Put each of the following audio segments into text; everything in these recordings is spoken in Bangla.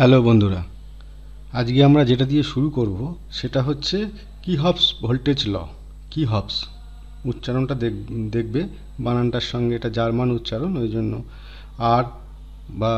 হ্যালো বন্ধুরা, আজকে আমরা যেটা দিয়ে শুরু করব সেটা হচ্ছে কি হবস ভোল্টেজ ল, কি হবস উচ্চারণটা দেখ, দেখবে, বানানটার সঙ্গে এটা জার্মান উচ্চারণ, ওই জন্য আর বা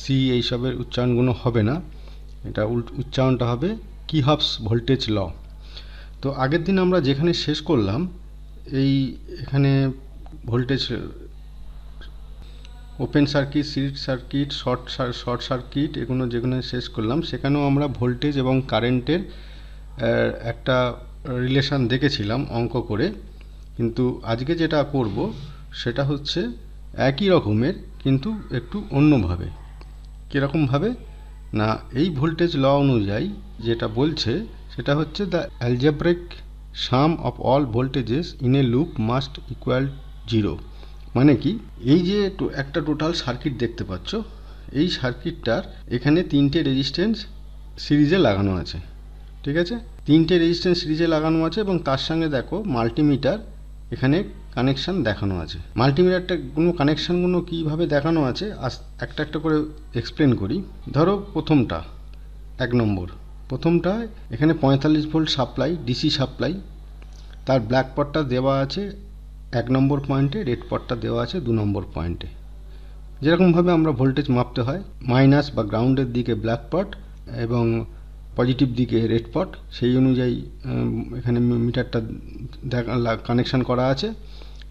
সি এইসবের উচ্চারণগুলো হবে না, এটা উচ্চারণটা হবে কি হবস ভোল্টেজ ল। তো আগের দিন আমরা যেখানে শেষ করলাম, এই এখানে voltage open circuit, series circuit, short short circuit এগুলো যেগুলো শেষ করলাম, সেখানেও আমরা ভোল্টেজ এবং কারেন্টের একটা রিলেশান দেখেছিলাম অঙ্ক করে। কিন্তু আজকে যেটা করব, সেটা হচ্ছে একই রকমের, কিন্তু একটু অন্যভাবে। কীরকমভাবে না, এই ভোল্টেজ ল অনুযায়ী যেটা বলছে, সেটা হচ্ছে the algebraic sum of all voltages in a loop must equal zero মানে কি? এই যে একটা টোটাল সার্কিট দেখতে পাচ্ছ, এই সার্কিটটার এখানে তিনটে রেজিস্ট্যান্স সিরিজে লাগানো আছে, ঠিক আছে? তিনটে রেজিস্ট্যান্স সিরিজে লাগানো আছে এবং তার সঙ্গে দেখো মাল্টিমিটার এখানে কানেকশন দেখানো আছে। মাল্টিমিটারটা কোনো কানেকশানগুলো কীভাবে দেখানো আছে, আস একটা একটা করে এক্সপ্লেন করি। ধরো প্রথমটা, এক নম্বর। প্রথমটা, এখানে পঁয়তাল্লিশ ভোল্ট সাপ্লাই ডিসি সাপ্লাই তার ব্ল্যাক পটটা দেওয়া আছে এক নম্বর পয়েন্টে রেড পটটা দেওয়া আছে দু নম্বর পয়েন্টে। যেরকমভাবে আমরা ভোল্টেজ মাপতে হয়, মাইনাস বা গ্রাউন্ডের দিকে ব্ল্যাক পট এবং পজিটিভ দিকে রেড পট, সেই অনুযায়ী এখানে মিটারটা দেখা কানেকশান করা আছে।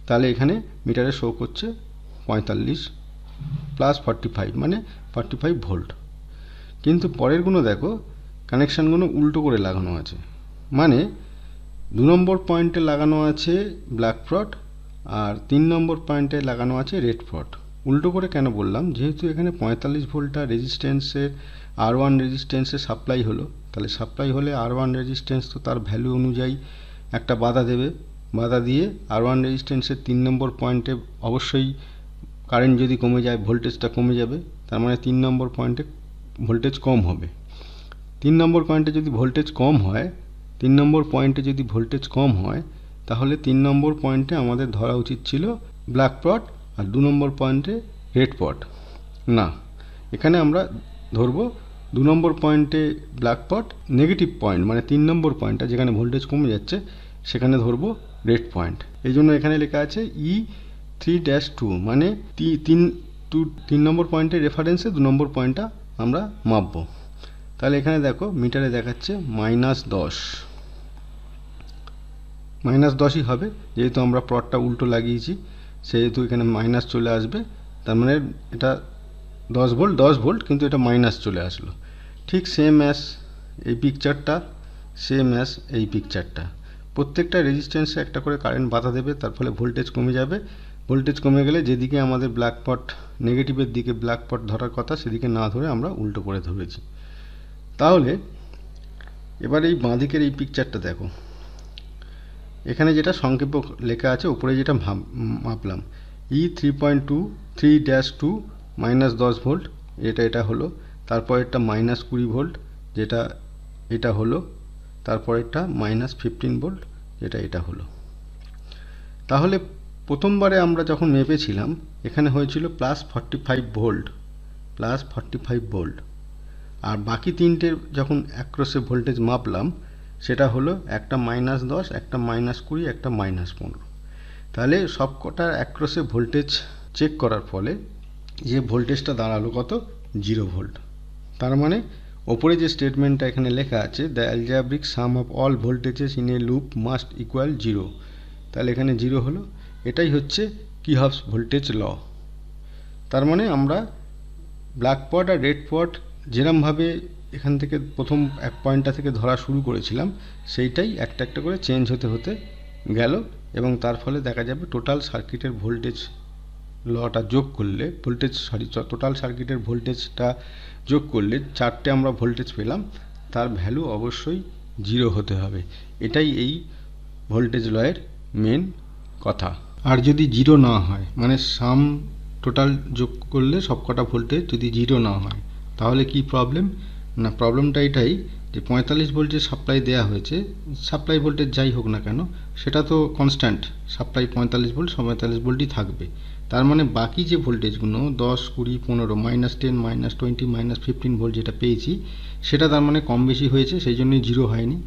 তাহলে এখানে মিটারে শো করছে পঁয়তাল্লিশ প্লাস ফর্টি ফাইভ মানে ফর্টি ফাইভ ভোল্ট। কিন্তু পরেরগুলো দেখো কানেকশানগুলো উল্টো করে লাগানো আছে। মানে দু নম্বর পয়েন্টে লাগানো আছে ব্ল্যাক ফ্রট আর তিন নম্বর পয়েন্টে লাগানো আছে রেড ফ্রট। উল্টো করে কেন বললাম? যেহেতু এখানে পঁয়তাল্লিশ ভোল্টটা রেজিস্ট্যান্সের আর ওয়ান রেজিস্ট্যান্সে সাপ্লাই হলো। তাহলে সাপ্লাই হলে আর ওয়ান রেজিস্ট্যান্স তো তার ভ্যালু অনুযায়ী একটা বাধা দেবে। বাধা দিয়ে আর ওয়ান রেজিস্ট্যান্সের তিন নম্বর পয়েন্টে অবশ্যই কারেন্ট যদি কমে যায় ভোল্টেজটা কমে যাবে। তার মানে তিন নম্বর পয়েন্টে ভোল্টেজ কম হবে। তিন নম্বর পয়েন্টে যদি ভোল্টেজ কম হয়, তিন নম্বর পয়েন্টে যদি ভোল্টেজ কম হয় তাহলে তিন নম্বর পয়েন্টে আমাদের ধরা উচিত ছিল ব্ল্যাক পট আর দু নম্বর পয়েন্টে রেড পট না, এখানে আমরা ধরবো দু নম্বর পয়েন্টে ব্ল্যাক পট নেগেটিভ পয়েন্ট মানে তিন নম্বর পয়েন্টটা যেখানে ভোল্টেজ কমে যাচ্ছে, সেখানে ধরবো রেড পয়েন্ট এই জন্য এখানে লেখা আছে ই থ্রি ড্যাশ টু মানে তিন টু তিন নম্বর পয়েন্টের রেফারেন্সে দু নম্বর পয়েন্টটা আমরা মাপবো। তাহলে এখানে দেখো মিটারে দেখাচ্ছে মাইনাস দশ। মাইনাস দশই হবে, যেহেতু আমরা প্লটটা উল্টো লাগিয়েছি, সেহেতু এখানে মাইনাস চলে আসবে, তার মানে এটা দশ ভোল্ট দশ ভোল্ট কিন্তু এটা মাইনাস চলে আসলো। ঠিক সেম অ্যাস এই পিকচারটা সেম অ্যাস এই পিকচারটা প্রত্যেকটা রেজিস্ট্যান্সে একটা করে কারেন্ট বাধা দেবে, তার ফলে ভোল্টেজ কমে যাবে। ভোল্টেজ কমে গেলে যেদিকে আমাদের ব্ল্যাক পট নেগেটিভের দিকে ব্ল্যাক পট ধরার কথা, সেদিকে না ধরে আমরা উল্টো করে ধরেছি। তাহলে, এবার এই বাঁদিকের এই পিকচারটা দেখো। এখানে যেটা সংক্ষেপ লেখা আছে, উপরে যেটা ভাব- মাপলাম e three point two three dash two minus দশ ভোল্ট এটা এটা হলো, তারপরেরটা মাইনাস কুড়ি ভোল্ট যেটা এটা হলো, তারপরেরটা মাইনাস ফিফটিন ভোল্ট যেটা এটা হলো। তাহলে প্রথমবারে আমরা যখন মেপেছিলাম, এখানে হয়েছিল plus forty five volt plus forty five volt আর বাকি তিনটে যখন অ্যাক্রসে ভোল্টেজ মাপলাম সেটা হলো একটা মাইনাস দশ, একটা মাইনাস কুড়ি, একটা মাইনাস পনেরো। তাহলে সব কটার অ্যাক্রসে ভোল্টেজ চেক করার ফলে যে ভোল্টেজটা দাঁড়াল কত? জিরো ভোল্ট তার মানে ওপরে যে স্টেটমেন্টটা এখানে লেখা আছে the algebraic sum of all voltages in a loop must equal zero তাহলে এখানে জিরো হলো। এটাই হচ্ছে কিহবস ভোল্টেজ ল তার মানে আমরা ব্ল্যাক পট আর রেড পট যেরমভাবে এখান থেকে প্রথম এক পয়েন্টটা থেকে ধরা শুরু করেছিলাম, সেইটাই একটা একটা করে চেঞ্জ হতে হতে গেল এবং তার ফলে দেখা যাবে টোটাল সার্কিটের ভোল্টেজ লটা যোগ করলে ভোল্টেজ সরি টোটাল সার্কিটের ভোল্টেজটা যোগ করলে চারটে আমরা ভোল্টেজ পেলাম, তার ভ্যালু অবশ্যই জিরো হতে হবে। এটাই এই ভোল্টেজ লয়ের মেন কথা। আর যদি জিরো না হয় মানে সাম টোটাল যোগ করলে সবকটা ভোল্টেজ যদি জিরো না হয়, তাহলে কি প্রবলেম না প্রবলেমটা এটাই যে পঁয়তাল্লিশ ভোল্টের সাপ্লাই দেওয়া হয়েছে সাপ্লাই ভোল্টেজ যাই হোক না কেন, সেটা তো কনস্ট্যান্ট সাপ্লাই পঁয়তাল্লিশ ভোল্ট, পঁয়তাল্লিশ ভোল্টই থাকবে। তার মানে বাকি যে ভোল্টেজগুলো, দশ, কুড়ি, পনেরো minus ten minus twenty minus fifteen volt যেটা পেয়েছি, সেটা তার মানে কম বেশি হয়েছে, সেই জন্যই জিরো হয়নি।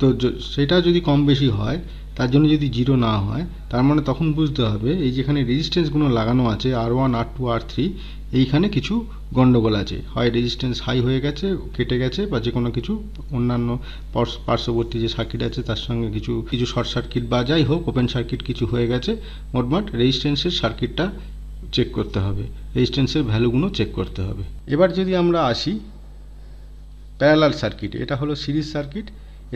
তো সেটা যদি কম বেশি হয়, তার জন্য যদি জিরো না হয়, তার মানে তখন বুঝতে হবে, এই যেখানে রেজিস্ট্যান্সগুলো লাগানো আছে আর ওয়ান আর টু আর থ্রি এইখানে কিছু গন্ডগোল আছে। হয় রেজিস্ট্যান্স হাই হয়ে গেছে, কেটে গেছে, বা যে কোনো কিছু, অন্যান্য পার্শ্ববর্তী যে সার্কিট আছে, তার সঙ্গে কিছু কিছু শর্ট সার্কিট বা যাই হোক ওপেন সার্কিট কিছু হয়ে গেছে, মোটমাট রেজিস্ট্যান্সের সার্কিটটা চেক করতে হবে। রেজিস্ট্যান্সের ভ্যালুগুলো চেক করতে হবে। এবার যদি আমরা আসি প্যারালাল সার্কিট এটা হলো সিরিজ সার্কিট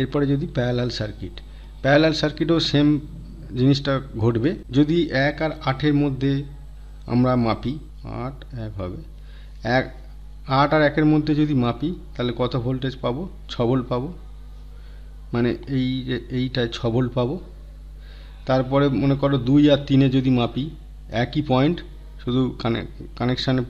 এরপরে যদি প্যারালাল সার্কিট প্যারালাল সার্কিটও সেম জিনিসটা ঘটবে। যদি এক আর আটের মধ্যে আমরা মাপি, আট, এক হবে। এক, আট আর একের মধ্যে যদি মাপি, তাহলে কত ভোল্টেজ পাবো? ছ ভোল্ট পাবো। মানে এই এইটায় ছ ভোল্ট পাবো। তারপরে মনে করো দুই আর তিনে যদি মাপি, একই পয়েন্ট শুধু কানে কানেকশানে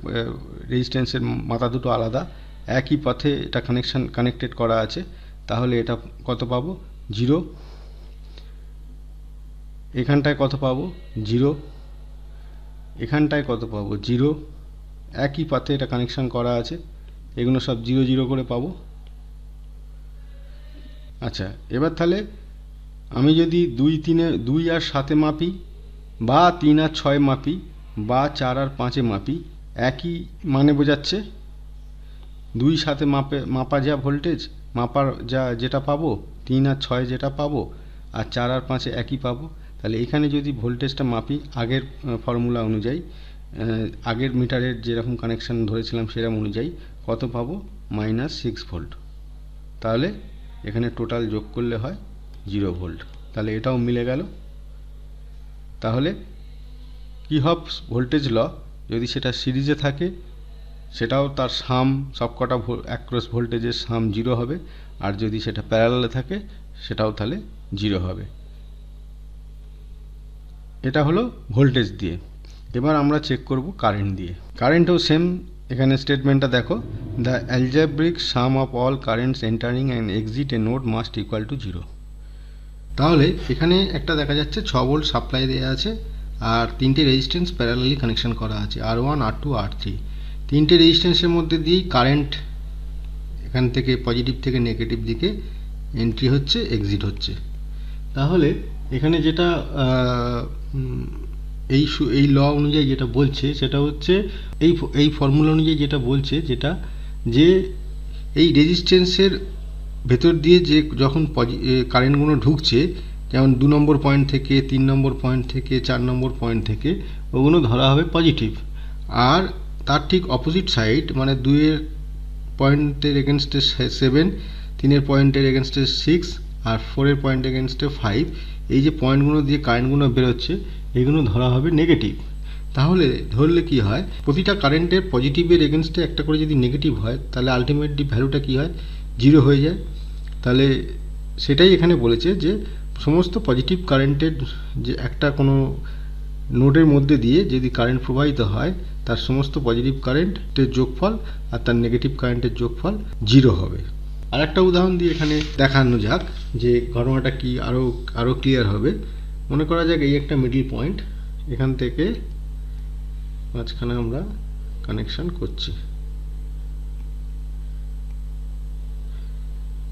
রেজিস্ট্যান্সের মাথা দুটো আলাদা, একই পথে এটা কানেকশান কানেক্টেড করা আছে, তাহলে এটা কত পাবো? জিরো এখানটায় কত পাবো? জিরো এখানটায় কত পাবো? জিরো একই পাথে এটা কানেকশান করা আছে। এগুলো সব জিরো জিরো করে পাবো। আচ্ছা এবার তাহলে আমি যদি দুই তিনে, দুই আর সাতে মাপি, বা তিন আর ছয় মাপি, বা চার আর পাঁচে মাপি, একই মানে বোঝাচ্ছে? দুই সাথে মাপে, মাপা যা ভোল্টেজ মাপার যা যেটা পাবো, তিন আর ছয় যেটা পাবো, আর চার আর পাঁচে একই পাবো, তাহলে এখানে যদি ভোল্টেজটা মাপি আগের ফর্মুলা অনুযায়ী আগের মিটারের যেরকম কানেকশান ধরেছিলাম সেরকম অনুযায়ী কত পাবো? মাইনাস সিক্স ভোল্ট তাহলে এখানে টোটাল যোগ করলে হয় জিরো ভোল্ট তাহলে এটাও মিলে গেল। তাহলে কি হব? ভোল্টেজ ল যদি সেটা সিরিজে থাকে, সেটাও তার সাম সবকটা অ্যাক্রস ভোল্টেজের সাম জিরো হবে। আর যদি সেটা প্যারালালে থাকে, সেটাও তাহলে জিরো হবে। এটা হলো ভোল্টেজ দিয়ে। এবার আমরা চেক করব কারেন্ট দিয়ে। কারেন্টও সেম এখানে স্টেটমেন্টটা দেখো। The algebraic sum of all currents entering and exit a node must equal to zero তাহলে এখানে একটা দেখা যাচ্ছে, ছ ভোল্ট সাপ্লাই দেওয়া আছে, আর তিনটে রেজিস্ট্যান্স প্যারালালি কানেকশন করা আছে R one R two R three তিনটে রেজিস্ট্যান্সের মধ্যে দিয়েই কারেন্ট এখান থেকে পজিটিভ থেকে নেগেটিভ দিকে এন্ট্রি হচ্ছে এক্সিট হচ্ছে। তাহলে এখানে যেটা এই এই ল অনুযায়ী যেটা বলছে, সেটা হচ্ছে এই এই ফর্মুলা অনুযায়ী যেটা বলছে, যেটা যে এই রেজিস্ট্যান্সের ভেতর দিয়ে যে যখন কারেন্টগুলো ঢুকছে, যেমন দু নম্বর পয়েন্ট থেকে, তিন নম্বর পয়েন্ট থেকে, চার নম্বর পয়েন্ট থেকে, ওগুলো ধরা হবে পজিটিভ আর তার ঠিক অপোজিট সাইড মানে দুইয়ের পয়েন্টের এগেনস্টে সেভেন তিনের পয়েন্টের এগেনস্টে সিক্স আর ফোরের পয়েন্ট এগেনস্টে ফাইভ এই যে পয়েন্টগুলো দিয়ে কারেন্টগুলো বেরোচ্ছে এগুলো ধরা হবে নেগেটিভ তাহলে ধরলে কি হয়? প্রতিটা কারেন্টের পজিটিভের এগেনস্টে একটা করে যদি নেগেটিভ হয়, তাহলে আলটিমেটলি ভ্যালুটা কি হয়? জিরো হয়ে যায়। তাহলে সেটাই এখানে বলেছে যে, সমস্ত পজিটিভ কারেন্টের যে একটা কোনো নোডের মধ্যে দিয়ে যদি কারেন্ট প্রবাহিত হয়, তার সমস্ত পজিটিভ কারেন্টের যোগফল আর তার নেগেটিভ কারেন্টের যোগফল জিরো হবে। আর একটা উদাহরণ দিয়ে এখানে দেখানো যাক যে ঘটনাটা কি আরও আরও ক্লিয়ার হবে। মনে করা যাক এই একটা মিডিল পয়েন্ট এখান থেকে মাঝখানে আমরা কানেকশান করছি।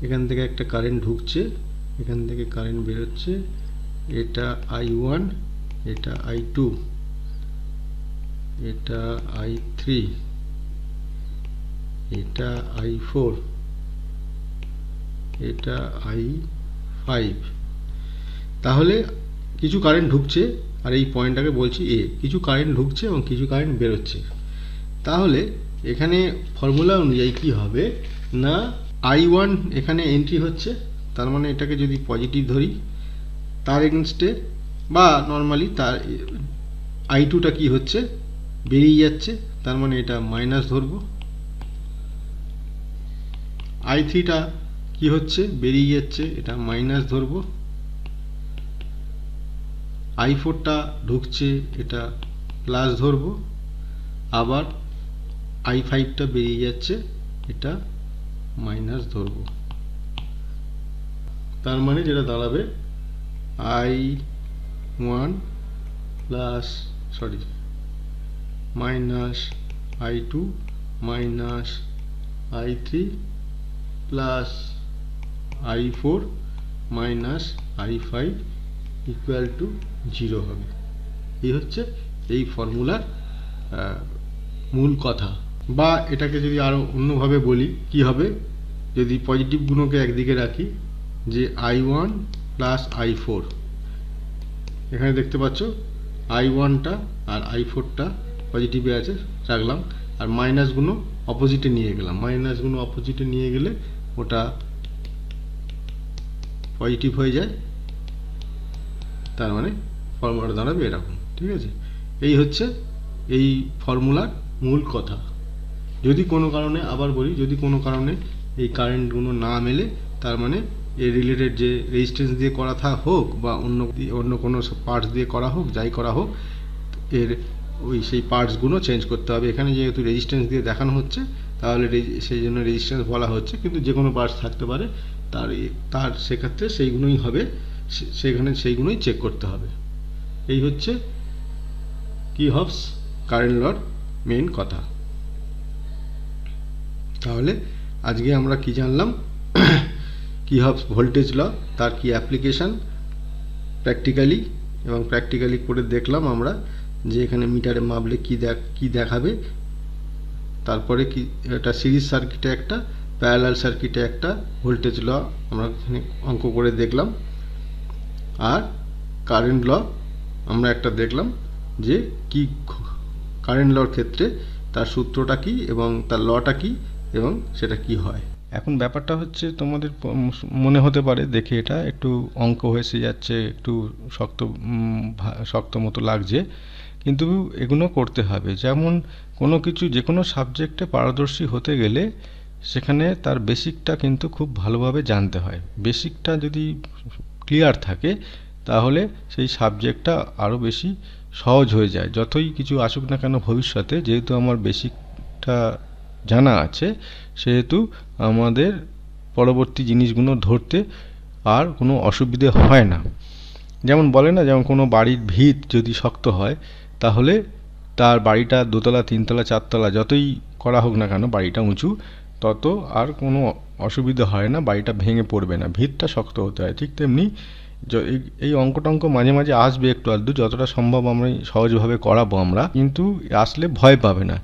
এখান থেকে একটা কারেন্ট ঢুকছে, এখান থেকে কারেন্ট বেরোচ্ছে, এটা আই ওয়ান এটা আই টু এটা আই থ্রি এটা আই ফোর এটা আই ফাইভ তাহলে কিছু কারেন্ট ঢুকছে, আর এই পয়েন্টটাকে বলছি এ কিছু কারেন্ট ঢুকছে এবং কিছু কারেন্ট বেরোচ্ছে। তাহলে এখানে ফর্মুলা অনুযায়ী কি হবে? না আই ওয়ান এখানে এন্ট্রি হচ্ছে, তার মানে এটাকে যদি পজিটিভ ধরি, তার এগেনস্টে বা নর্মালি তার আই টুটা কী হচ্ছে? বেরিয়ে যাচ্ছে, তার মানে এটা মাইনাস ধরবো। আই থ্রিটা কী হচ্ছে? বেরিয়ে যাচ্ছে, এটা মাইনাস ধরবো। আই ফোরটা ঢুকছে, এটা প্লাস ধরবো, আবার আই ফাইভটা বেরিয়ে যাচ্ছে, এটা মাইনাস ধরবো। তার মানে যেটা দাঁড়াবে, I one plus sorry minus I two minus I three plus I four minus I five equal to zero হবে। এই হচ্ছে এই ফর্মুলার মূল কথা। বা এটাকে যদি আরও অন্যভাবে বলি, কি হবে? যদি পজিটিভ গুণকে একদিকে রাখি, যে I one plus I four এখানে দেখতে পাচ্ছ আই ওয়ানটা আর আই ফোরটা পজিটিভে আছে, রাখলাম। আর মাইনাসগুলো অপোজিটে নিয়ে গেলাম। মাইনাসগুলো অপোজিটে নিয়ে গেলে ওটা পজিটিভ হয়ে যায়। তার মানে ফর্মুলাটা দাঁড়াবে এরকম, ঠিক আছে? এই হচ্ছে এই ফর্মুলার মূল কথা। যদি কোনো কারণে, আবার বলি, যদি কোনো কারণে এই কারেন্টগুলো না মেলে, তার মানে এর রিলেটেড যে রেজিস্ট্যান্স দিয়ে করা থা হোক বা অন্য অন্য কোনো পার্টস দিয়ে করা হোক, যাই করা হোক, এর ওই সেই পার্টসগুলো চেঞ্জ করতে হবে। এখানে যেহেতু রেজিস্ট্যান্স দিয়ে দেখানো হচ্ছে, তাহলে সেই জন্য রেজিস্ট্যান্স বলা হচ্ছে, কিন্তু যে কোনো পার্টস থাকতে পারে, তার তার সেক্ষেত্রে সেইগুলোই হবে সেখানে সেইগুলোই চেক করতে হবে। এই হচ্ছে কি হবস কারেন্ট লর মেন কথা। তাহলে আজকে আমরা কি জানলাম? কি হবস ভোল্টেজ ল, তার কি অ্যাপ্লিকেশান? প্র্যাকটিক্যালি এবং প্র্যাকটিক্যালি করে দেখলাম আমরা যে এখানে মিটারে মাপলে কি দেখ, কী দেখাবে। তারপরে কি, এটা সিরিজ সার্কিটে একটা, প্যারালাল সার্কিটে একটা ভোল্টেজ ল আমরা এখানে অঙ্ক করে দেখলাম। আর কারেন্ট ল আমরা একটা দেখলাম যে কি কারেন্ট লর ক্ষেত্রে তার সূত্রটা কি এবং তার লটা কি এবং সেটা কি হয়? এখন ব্যাপারটা হচ্ছে তোমাদের মনে হতে পারে দেখে এটা একটু অঙ্ক হয়েছে, যাচ্ছে, একটু শক্ত শক্ত মতো লাগছে। কিন্তু এগুলো করতে হবে। যেমন কোনো কিছু যে কোনো সাবজেক্টে পারদর্শী হতে গেলে সেখানে তার বেসিকটা কিন্তু খুব ভালোভাবে জানতে হয়। বেসিকটা যদি ক্লিয়ার থাকে তাহলে সেই সাবজেক্টটা আরও বেশি সহজ হয়ে যায়। যতই কিছু আসুক না কেন ভবিষ্যতে, যেহেতু আমার বেসিকটা জানা আছে, সেহেতু আমাদের পরবর্তী জিনিসগুলো ধরতে আর কোনো অসুবিধে হয় না। যেমন বলে না, যেমন কোনো বাড়ির ভিত যদি শক্ত হয়, তাহলে তার বাড়িটা দোতলা, তিনতলা, চারতলা, যতই করা হোক না কেন বাড়িটা উঁচু, তত আর কোনো অসুবিধা হয় না, বাড়িটা ভেঙে পড়বে না। ভিতটা শক্ত হতে হয়, ঠিক তেমনি এই অঙ্ক টঙ্ক মাঝে মাঝে আসবে একটু আধটু, যতটা সম্ভব আমরা সহজভাবে করাবো আমরা, কিন্তু আসলে ভয় পাবে না।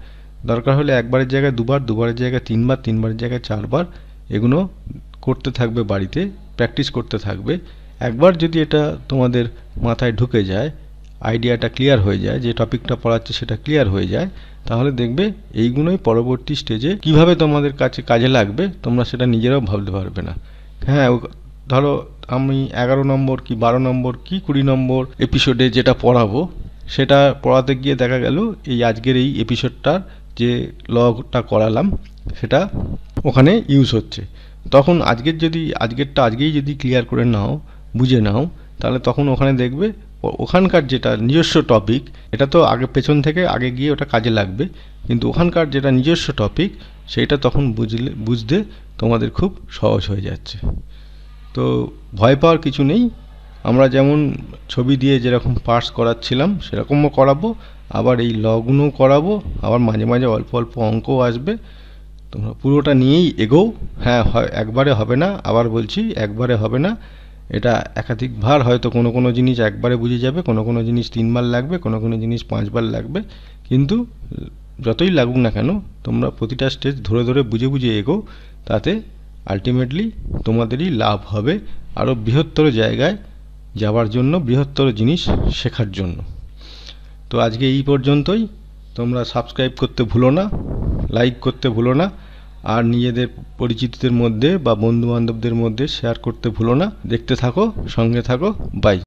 দরকার হলে একবারের জায়গায় দুবার, দুবারের জায়গায় তিনবার, তিনবারের জায়গায় চারবার, এগুলো করতে থাকবে বাড়িতে, প্র্যাকটিস করতে থাকবে। একবার যদি এটা তোমাদের মাথায় ঢুকে যায়, আইডিয়াটা ক্লিয়ার হয়ে যায়, যে টপিকটা পড়াচ্ছে সেটা ক্লিয়ার হয়ে যায়, তাহলে দেখবে এইগুলোই পরবর্তী স্টেজে কীভাবে তোমাদের কাছে কাজে লাগবে, তোমরা সেটা নিজেরাও ভাবতে পারবে না। হ্যাঁ ধরো আমি এগারো নম্বর কি বারো নম্বর কি কুড়ি নম্বর এপিসোডে যেটা পড়াবো, সেটা পড়াতে গিয়ে দেখা গেল এই আজকের এই এপিসোডটার যে লগটা করালাম, সেটা ওখানে ইউজ হচ্ছে। তখন আজকের যদি, আজকেরটা আজকেই যদি ক্লিয়ার করে নাও, বুঝে নাও, তাহলে তখন ওখানে দেখবে ওখানকার যেটা নিজস্ব টপিক এটা তো আগে পেছন থেকে আগে গিয়ে ওটা কাজে লাগবে, কিন্তু ওখানকার যেটা নিজস্ব টপিক সেটা তখন বুঝলে, বুঝতে তোমাদের খুব সহজ হয়ে যাচ্ছে। তো ভয় পাওয়ার কিছু নেই। আমরা যেমন ছবি দিয়ে যেরকম পার্স করাচ্ছিলাম, সেরকমও করাবো। আবার এই লগ্নও করাবো। আবার মাঝে মাঝে অল্প অল্প অঙ্কও আসবে। তোমরা পুরোটা নিয়েই এগোও। হ্যাঁ হয়, একবারে হবে না। আবার বলছি, একবারে হবে না। এটা একাধিকবার হয়তো কোনো কোনো জিনিস একবারে বুঝে যাবে, কোনো কোনো জিনিস তিনবার লাগবে, কোনো কোনো জিনিস পাঁচবার লাগবে। কিন্তু যতই লাগুক না কেন, তোমরা প্রতিটা স্টেজ ধরে ধরে বুঝে বুঝে এগো তাতে আলটিমেটলি তোমাদেরই লাভ হবে আরও বৃহত্তর জায়গায় যাওয়ার জন্য, বৃহত্তর জিনিস শেখার জন্য। তো আজকে এই পর্যন্তই। তোমরা সাবস্ক্রাইব করতে ভুলো না লাইক করতে ভুলো না, আর নিজেদের পরিচিতদের মধ্যে বা বন্ধুবান্ধবদের মধ্যে শেয়ার করতে ভুলো না। দেখতে থাকো, সঙ্গে থাকো বাই